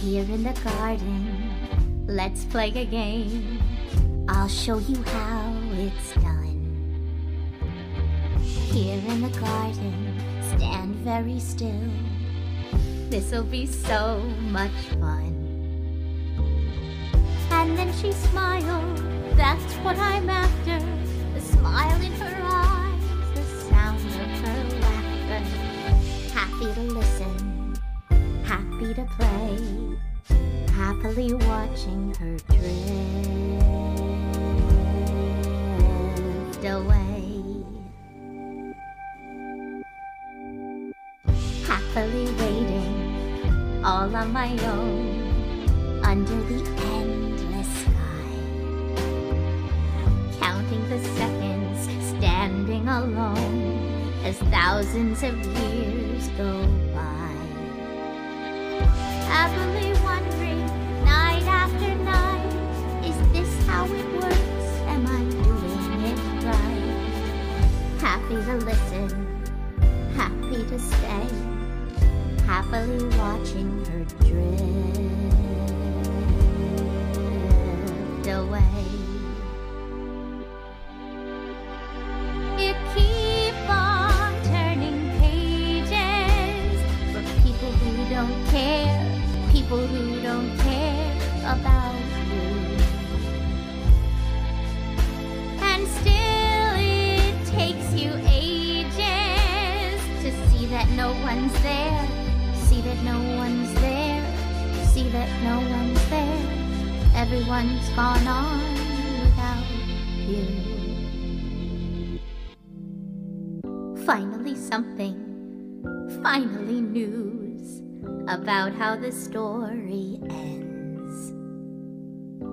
Here in the garden, let's play a game. I'll show you how it's done. Here in the garden, stand very still. This'll be so much fun. And then she smiled, that's what I'm after. The smile in to play, happily watching her drift away. Happily waiting, all on my own, under the endless sky. Counting the seconds, standing alone, as thousands of years go by. Happily wondering, night after night, is this how it works? Am I doing it right? Happy to listen, happy to stay, happily watching her drift people who don't care about you. And still it takes you ages to see that no one's there, see that no one's there, see that no one's there. Everyone's gone on without you. Finally, something, finally, news about how the story ends.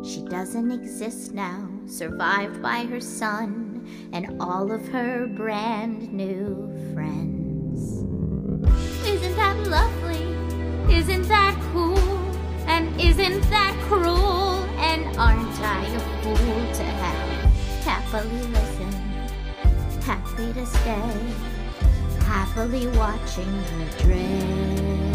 She doesn't exist now, survived by her son and all of her brand new friends. Isn't that lovely? Isn't that cool? And isn't that cruel? And aren't I a fool to have happily listened? happy to stay, happily watching her drift